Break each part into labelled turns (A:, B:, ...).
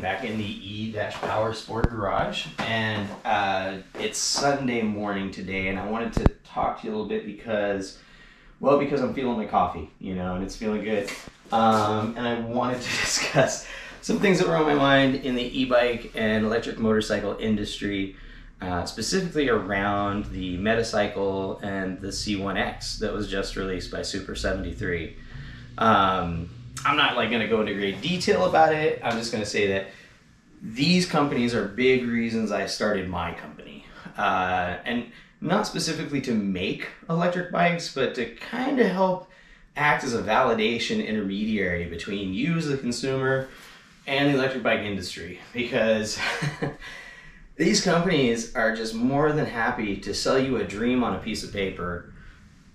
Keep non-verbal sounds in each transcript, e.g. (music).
A: back in the E-Power Sport Garage, and uh, it's Sunday morning today, and I wanted to talk to you a little bit because, well, because I'm feeling my coffee, you know, and it's feeling good, um, and I wanted to (laughs) discuss some things that were on my mind in the e-bike and electric motorcycle industry, uh, specifically around the Metacycle and the C1X that was just released by Super 73. Um, I'm not like going to go into great detail about it. I'm just going to say that these companies are big reasons I started my company, uh, and not specifically to make electric bikes, but to kind of help act as a validation intermediary between you as the consumer and the electric bike industry because (laughs) these companies are just more than happy to sell you a dream on a piece of paper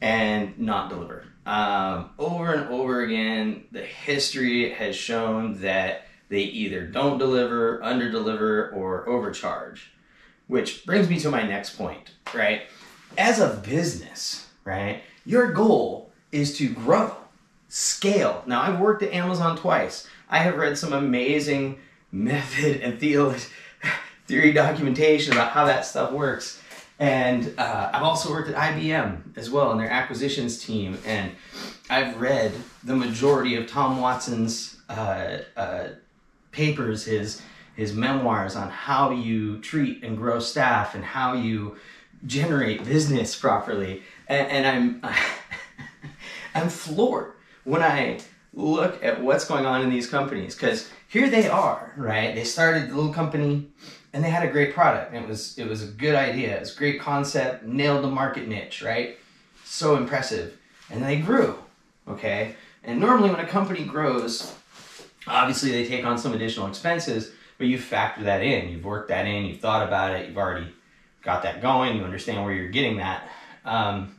A: and not deliver. Um, over and over again, the history has shown that they either don't deliver, underdeliver, or overcharge. Which brings me to my next point, right? As a business, right, your goal is to grow, scale. Now, I've worked at Amazon twice. I have read some amazing (laughs) method and (laughs) theory documentation about how that stuff works. And uh, I've also worked at IBM as well in their acquisitions team, and I've read the majority of Tom Watson's uh, uh, papers, his his memoirs on how you treat and grow staff and how you generate business properly. And, and I'm (laughs) I'm floored when I look at what's going on in these companies because here they are, right? They started the little company and they had a great product. It was it was a good idea. It was a great concept. Nailed the market niche, right? So impressive. And they grew. Okay. And normally when a company grows, obviously they take on some additional expenses, but you factor that in. You've worked that in. You've thought about it. You've already got that going. You understand where you're getting that. Um,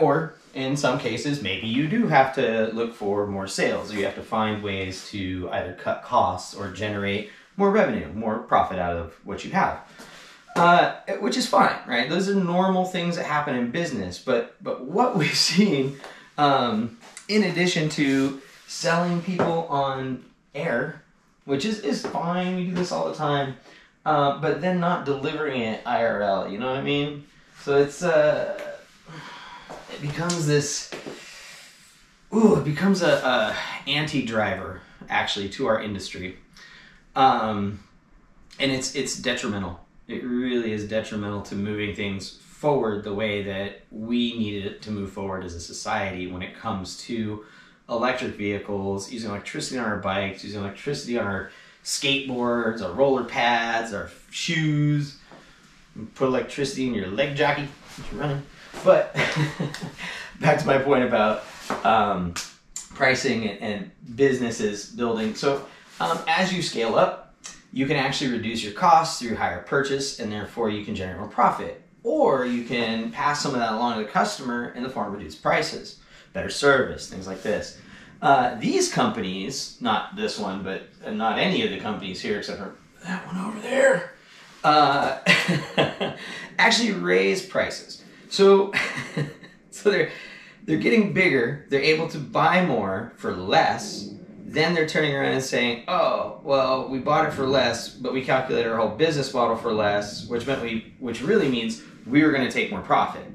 A: or in some cases, maybe you do have to look for more sales, or you have to find ways to either cut costs or generate more revenue, more profit out of what you have. Uh, which is fine, right? Those are normal things that happen in business. But but what (laughs) we've seen, um, in addition to selling people on air, which is is fine, we do this all the time, uh, but then not delivering it IRL. You know what I mean? So it's uh, it becomes this. Ooh, it becomes a, a anti-driver actually to our industry um, and it's it's detrimental. It really is detrimental to moving things forward the way that we needed it to move forward as a society when it comes to electric vehicles, using electricity on our bikes, using electricity on our skateboards, our roller pads, our shoes. Put electricity in your leg jockey you're running. But (laughs) back to my point about um, pricing and businesses building. So um, as you scale up, you can actually reduce your costs through higher purchase and therefore you can generate more profit. Or you can pass some of that along to the customer in the form of reduced prices, better service, things like this. Uh, these companies, not this one, but not any of the companies here except for that one over there, uh, (laughs) actually raise prices. So, (laughs) so they're they're getting bigger. They're able to buy more for less, then they're turning around and saying, "Oh, well, we bought it for less, but we calculated our whole business model for less, which meant we, which really means we were going to take more profit,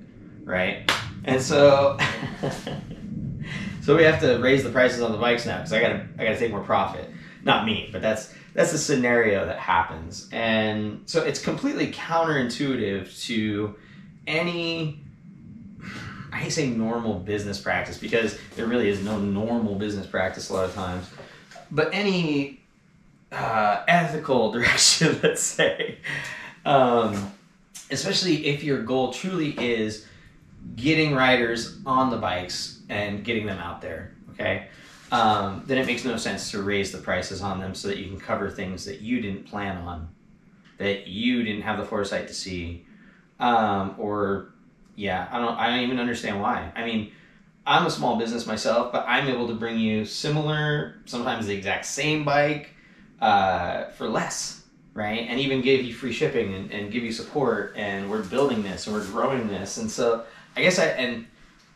A: right?" And so, (laughs) so we have to raise the prices on the bikes now because I got to, I got to take more profit. Not me, but that's that's the scenario that happens, and so it's completely counterintuitive to any I hate saying normal business practice because there really is no normal business practice a lot of times. But any uh, ethical (laughs) direction, let's say, um, especially if your goal truly is getting riders on the bikes and getting them out there, okay, um, then it makes no sense to raise the prices on them so that you can cover things that you didn't plan on, that you didn't have the foresight to see, um, or yeah, I don't. I don't even understand why. I mean, I'm a small business myself, but I'm able to bring you similar, sometimes the exact same bike, uh, for less, right? And even give you free shipping and, and give you support. And we're building this and we're growing this. And so I guess I and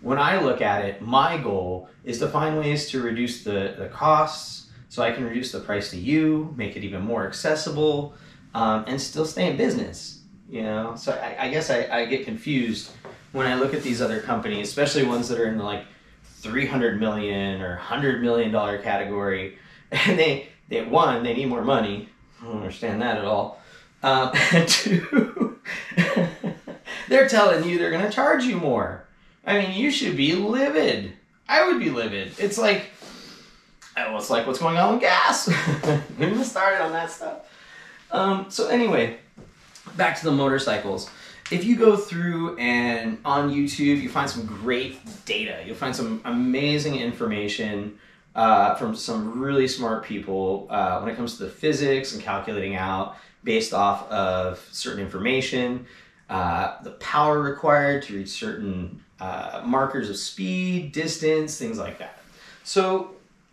A: when I look at it, my goal is to find ways to reduce the the costs, so I can reduce the price to you, make it even more accessible, um, and still stay in business. You know, so I, I guess I, I get confused when I look at these other companies, especially ones that are in the like 300 million or 100 million dollar category, (laughs) and they they one they need more money. I don't understand that at all. Um, (laughs) and two, (laughs) they're telling you they're going to charge you more. I mean, you should be livid. I would be livid. It's like, it's like what's going on with gas. Even started on that stuff. Um, so anyway, back to the motorcycles. If you go through and on YouTube, you find some great data. You'll find some amazing information uh, from some really smart people uh, when it comes to the physics and calculating out based off of certain information, uh, the power required to reach certain uh, markers of speed, distance, things like that. So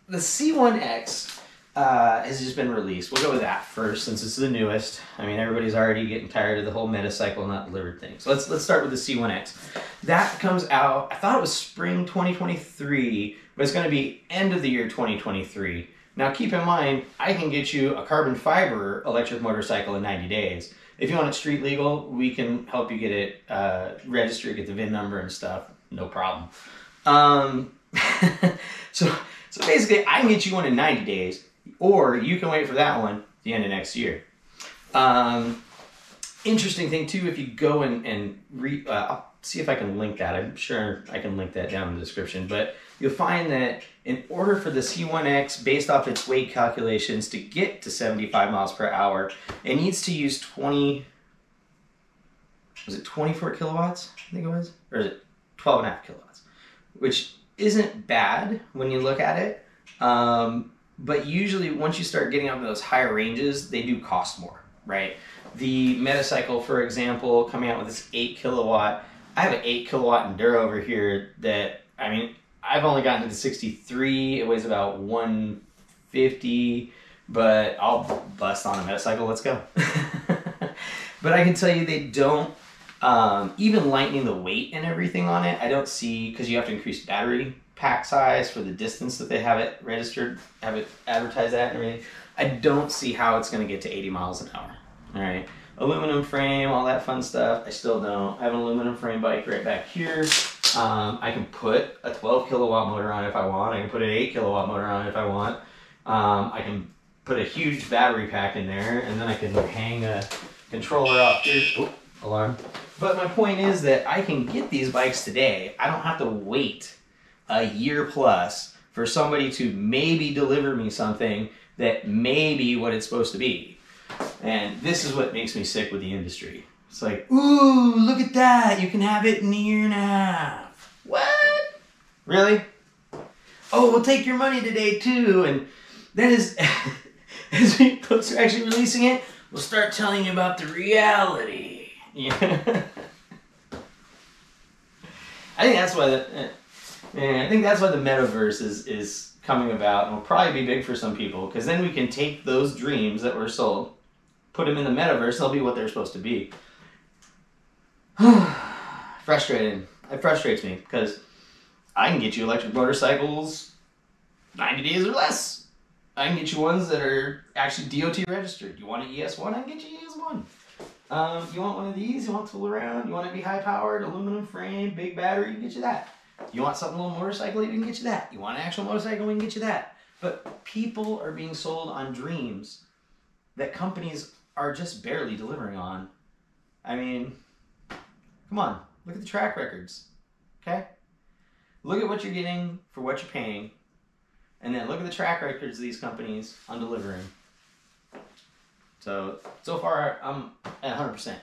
A: the C1X uh, has just been released. We'll go with that first since it's the newest. I mean, everybody's already getting tired of the whole metacycle not delivered thing. So let's let's start with the C1X. That comes out. I thought it was spring 2023, but it's going to be end of the year 2023. Now keep in mind, I can get you a carbon fiber electric motorcycle in 90 days. If you want it street legal, we can help you get it uh, registered, get the VIN number and stuff. No problem. Um, (laughs) so so basically, I can get you one in 90 days or you can wait for that one at the end of next year. Um, interesting thing too, if you go and, and re, uh, I'll see if I can link that. I'm sure I can link that down in the description, but you'll find that in order for the C1X, based off its weight calculations, to get to 75 miles per hour, it needs to use 20, was it 24 kilowatts, I think it was? Or is it 12 and a half kilowatts? Which isn't bad when you look at it. Um, but usually once you start getting up to those higher ranges, they do cost more, right? The Metacycle, for example, coming out with this 8 kilowatt, I have an 8 kilowatt Enduro over here that, I mean, I've only gotten to the 63, it weighs about 150, but I'll bust on a Metacycle, let's go. (laughs) but I can tell you they don't, um, even lightening the weight and everything on it, I don't see, because you have to increase battery pack size for the distance that they have it registered, have it advertised at and everything. I don't see how it's going to get to 80 miles an hour. All right. Aluminum frame, all that fun stuff. I still don't. I have an aluminum frame bike right back here. Um, I can put a 12 kilowatt motor on if I want. I can put an 8 kilowatt motor on if I want. Um, I can put a huge battery pack in there and then I can hang a controller off here. Oh, alarm. But my point is that I can get these bikes today. I don't have to wait a year plus for somebody to maybe deliver me something that may be what it's supposed to be. And this is what makes me sick with the industry. It's like, ooh, look at that. You can have it in a year and a half. What? Really? Oh, we'll take your money today too. And then (laughs) as, as folks are actually releasing it, we'll start telling you about the reality. Yeah. (laughs) I think that's why the, and I think that's why the metaverse is is coming about and will probably be big for some people because then we can take those dreams that were sold, put them in the metaverse, they'll be what they're supposed to be. (sighs) Frustrating. It frustrates me because I can get you electric motorcycles 90 days or less. I can get you ones that are actually DOT registered. You want an ES1? I can get you ES1. Um, you want one of these? You want to tool around? You want to be high powered, aluminum frame, big battery? You can get you that. You want something a little motorcycle? We can get you that. You want an actual motorcycle? We can get you that. But people are being sold on dreams that companies are just barely delivering on. I mean, come on, look at the track records. Okay? Look at what you're getting for what you're paying, and then look at the track records of these companies on delivering. So, so far, I'm at 100%.